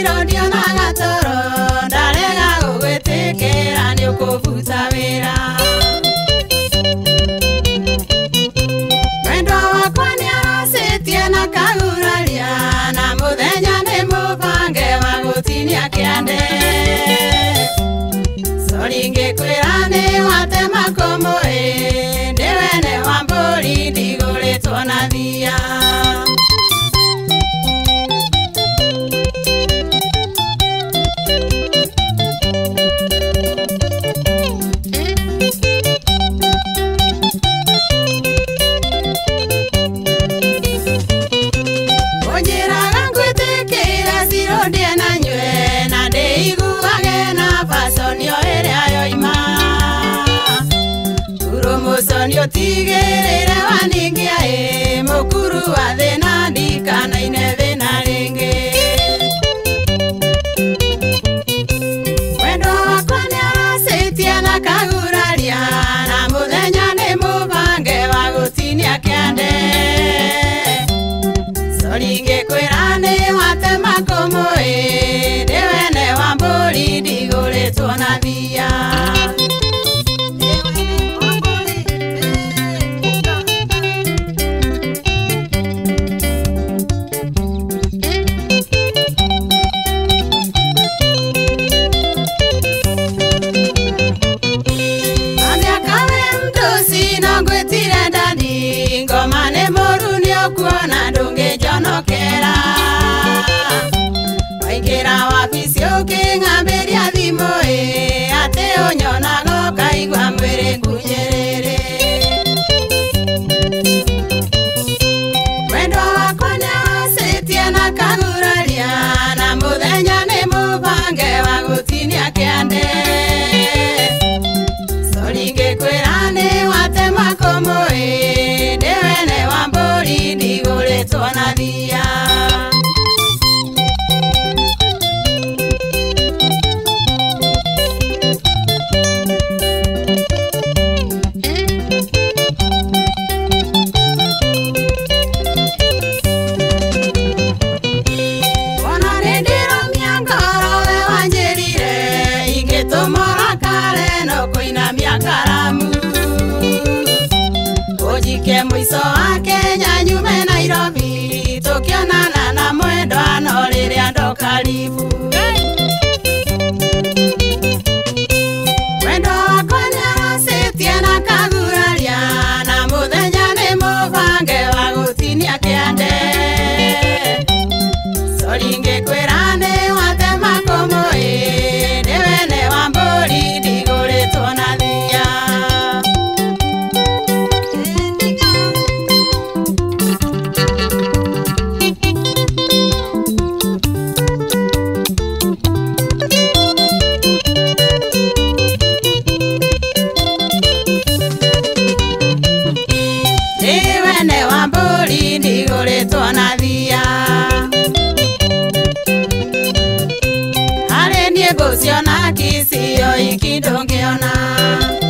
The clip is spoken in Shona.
iro ndio magatoro ndarega gugwitikira ni ukuvuta wira wendwa wakwa ni arasitie na kaguraria na muthenya ni muvange wa gutinia kiande soringikwira ni wate tigirira vaningi ae mukuru vathenani kana ine vena ringi wendo wakwa niaraseitia na kaguraria na muthenya ni muvange wa gutinia kiande soringi kwira ni watemakumui ni wene wa mburi ndigurĩtwo na thia na ndunge jonokera waingira wafisi ukingambe tukifikie mũico wa Kenya nyume Nairobi tukionana na mwendwa no rĩrĩa ndo karibu hey! Kisibo siona kisio ikidongeona